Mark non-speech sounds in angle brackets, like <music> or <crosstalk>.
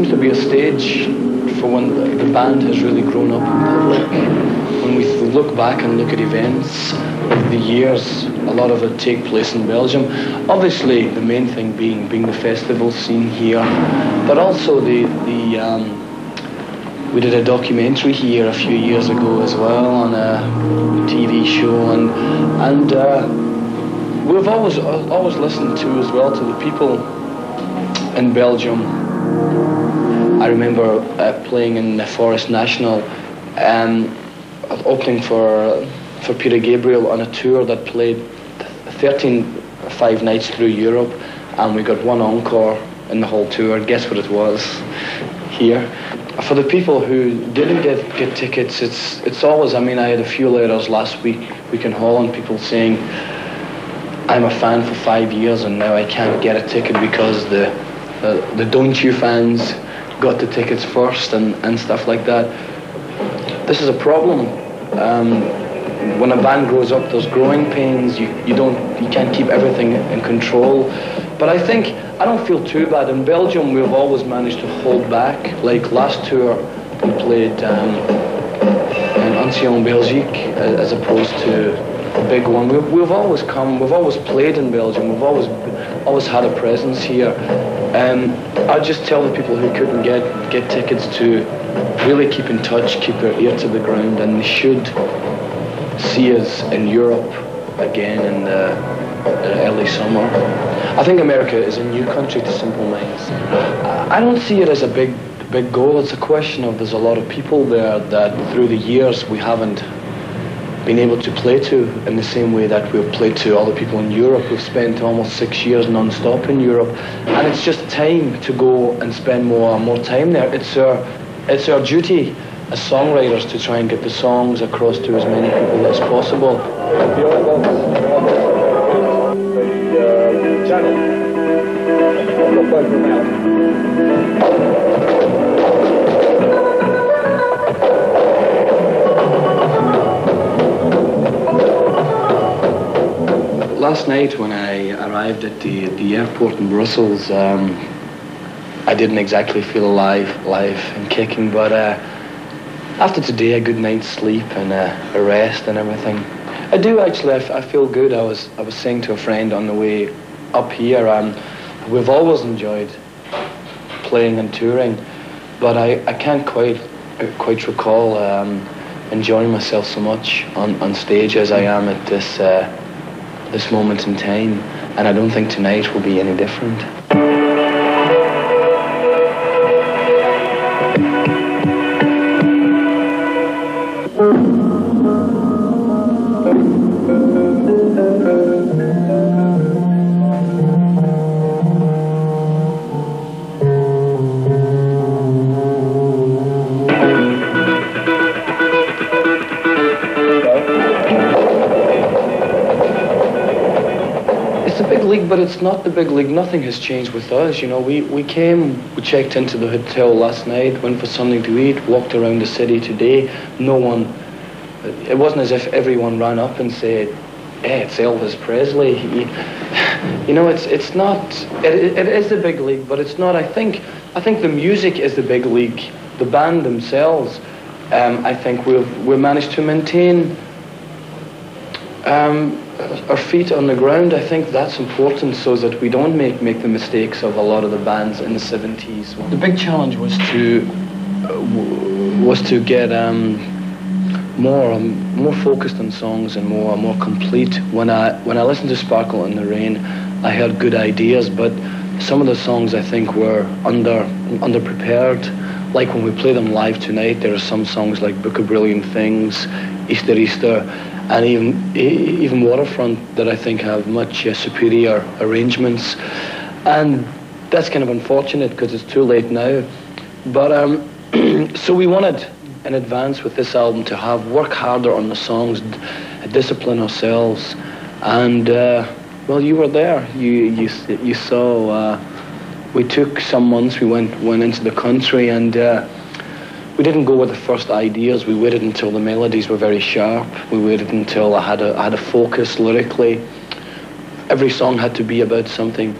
seems to be a stage for when the, the band has really grown up in public. When we look back and look at events of the years, a lot of it take place in Belgium. Obviously, the main thing being being the festival scene here, but also the the. Um, we did a documentary here a few years ago as well on a TV show, and and uh, we've always always listened to as well to the people in Belgium. I remember uh, playing in the Forest National, um, opening for for Peter Gabriel on a tour that played 13 five nights through Europe, and we got one encore in the whole tour. Guess what it was? Here for the people who didn't get, get tickets, it's it's always. I mean, I had a few letters last week week in Holland, people saying, "I'm a fan for five years and now I can't get a ticket because the the, the Don't You fans got the tickets first and, and stuff like that." This is a problem. Um, when a band grows up, there's growing pains. You you don't you can't keep everything in control. But I think I don't feel too bad. In Belgium, we've always managed to hold back. Like last tour, we played um, in Ancienne Belgique as opposed to a big one. We've, we've always come. We've always played in Belgium. We've always always had a presence here. Um, I just tell the people who couldn't get get tickets to really keep in touch, keep their ear to the ground, and they should see us in Europe again in the, early summer. I think America is a new country to Simple Minds. I don't see it as a big, big goal. It's a question of there's a lot of people there that through the years we haven't been able to play to in the same way that we've played to other people in Europe. We've spent almost six years non-stop in Europe, and it's just time to go and spend more more time there. It's our it's our duty as songwriters to try and get the songs across to as many people as possible Last night when I arrived at the, the airport in Brussels, um, I didn't exactly feel alive, alive and kicking, but uh, after today, a good night's sleep and uh, a rest and everything, I do actually. I, feel good. I was I was saying to a friend on the way up here, um, we've always enjoyed playing and touring, but I, I can't quite quite recall um, enjoying myself so much on, on stage as I am at this uh, this moment in time, and I don't think tonight will be any different. But it's not the big league. Nothing has changed with us. You know, we, we came, we checked into the hotel last night, went for something to eat, walked around the city today. No one, it wasn't as if everyone ran up and said, hey, it's Elvis Presley. You know, it's, it's not, it, it is the big league, but it's not, I think, I think the music is the big league. The band themselves, um, I think we've, we've managed to maintain um, our feet on the ground, I think that's important so that we don't make, make the mistakes of a lot of the bands in the 70s. The big challenge was to uh, was to get um, more um, more focused on songs and more more complete. When I when I listened to Sparkle in the Rain, I had good ideas, but some of the songs I think were under underprepared. Like when we play them live tonight, there are some songs like Book of Brilliant Things, East at Easter, and even even waterfront that I think have much uh, superior arrangements, and that's kind of unfortunate because it's too late now. But um, <clears throat> so we wanted in advance with this album to have work harder on the songs, discipline ourselves, and uh, well, you were there. You you you saw. Uh, we took some months. We went went into the country and. Uh, we didn't go with the first ideas. We waited until the melodies were very sharp. We waited until I had a, I had a focus lyrically. Every song had to be about something.